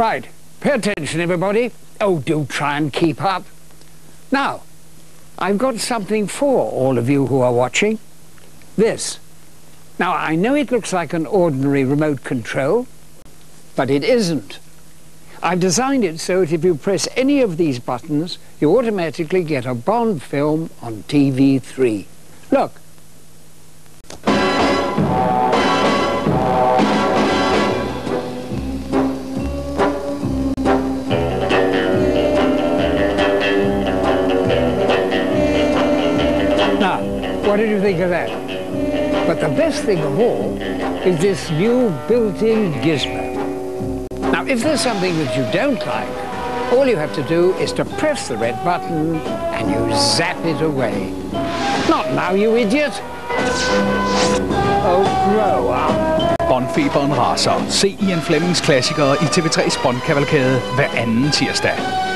Right, pay attention everybody. Oh, do try and keep up. Now, I've got something for all of you who are watching. This. Now, I know it looks like an ordinary remote control, but it isn't. I've designed it so that if you press any of these buttons, you automatically get a Bond film on TV3. Look. What did you think of that? But the best thing of all is this new built-in gizmo. Now, if there's something that you don't like, all you have to do is to press the red button and you zap it away. Not now, you idiot! Oh, grow up. Bondfeberen raser. Se Ian Flemings klassikere i TV3's Bondkavalkade hver anden tirsdag.